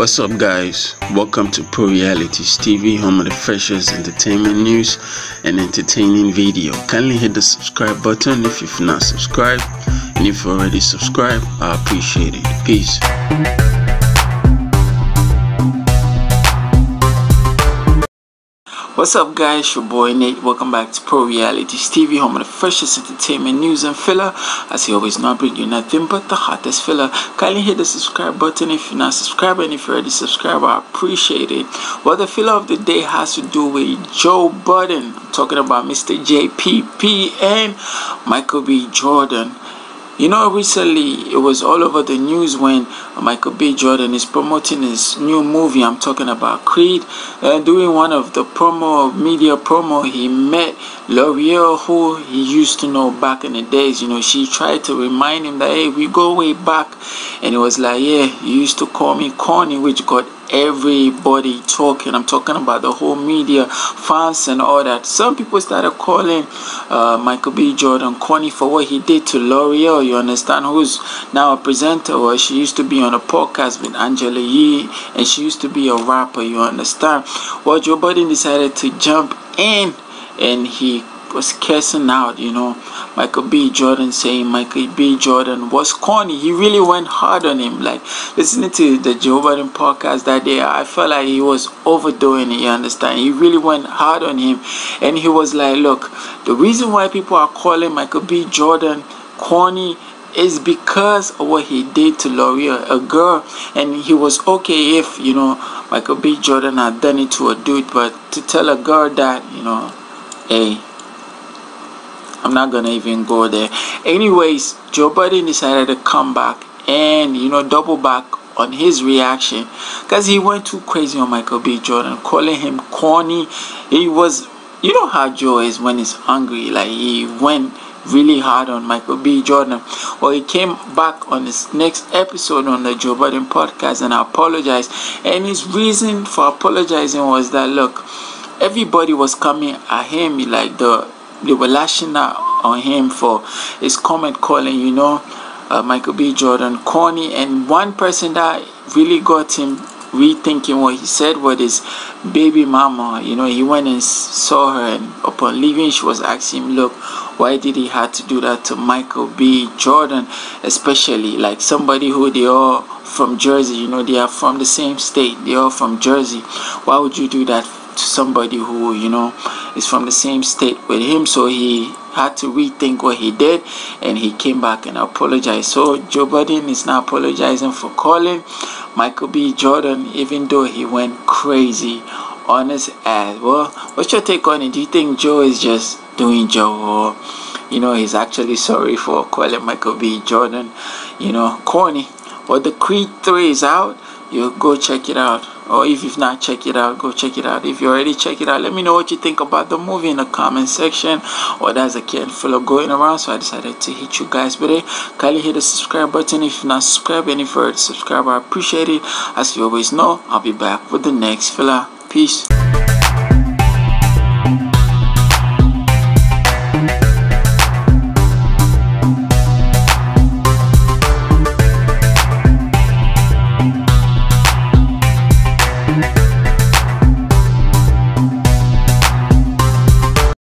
What's up, guys? Welcome to Pro Realities TV, home of the freshest entertainment news and entertaining video. Kindly hit the subscribe button if you've not subscribed, and if you already subscribed, I appreciate it. Peace. What's up guys, your boy Nate, welcome back to Pro Realities TV, home of the freshest entertainment news and filler. As you always know, I bring you nothing but the hottest filler. Kindly hit the subscribe button if you're not subscribed and if you're already subscribed, I appreciate it. Well, the filler of the day has to do with Joe Budden. I'm talking about Mr. JBP and Michael B. Jordan. You know, recently it was all over the news when Michael B. Jordan is promoting his new movie. I'm talking about Creed. And doing one of the promo, media promo, he met Lore'l, who he used to know back in the days. You know, she tried to remind him that, hey, we go way back. And it was like, yeah, you used to call me corny, which got everybody talking. I'm talking about the whole media, fans, and all that. Some people started calling uh, Michael B. Jordan corny for what he did to Lore'l. You understand? Who's now a presenter, or she used to be on a podcast with Angela Yee, and she used to be a rapper. You understand? Well, Joe Budden decided to jump in, and he was cursing out, you know, Michael B. Jordan saying Michael B. Jordan was corny. He really went hard on him. Like listening to the Joe Budden podcast that day, I felt like he was overdoing it. You understand? He really went hard on him, and he was like, "Look, the reason why people are calling Michael B. Jordan corny." Is because of what he did to Lore'l, a girl, and he was okay if you know Michael B. Jordan had done it to a dude, but to tell a girl that you know, hey, I'm not gonna even go there. Anyways, Joe Budden decided to come back and you know double back on his reaction because he went too crazy on Michael B. Jordan, calling him corny. He was, you know how Joe is when he's angry. Like he went really hard on Michael B. Jordan. Well, he came back on his next episode on the Joe Budden podcast and apologized. And his reason for apologizing was that look, everybody was coming at him like the they were lashing out on him for his comment calling, you know, uh, Michael B. Jordan corny. And one person that really got him rethinking what he said was his baby mama. You know, he went and saw her, and upon leaving, she was asking him, Look, why did he have to do that to Michael B. Jordan, especially like somebody who they all from Jersey, you know, they are from the same state, they are from Jersey. Why would you do that to somebody who, you know, is from the same state with him? So he had to rethink what he did and he came back and apologized. So Joe Budden is now apologizing for calling Michael B. Jordan, even though he went crazy on his ass. Well, what's your take on it? Do you think Joe is just doing Joe you know he's actually sorry for calling Michael B. Jordan, you know, corny? Well the Creed 3 is out, you go check it out. Or if you've not checked it out go check it out. If you already check it out let me know what you think about the movie in the comment section. Or there's a kid full of going around so i decided to hit you guys with it. Kindly hit the subscribe button if you're not subscribed and if you're subscriber i appreciate it. As you always know i'll be back with the next filler. Peace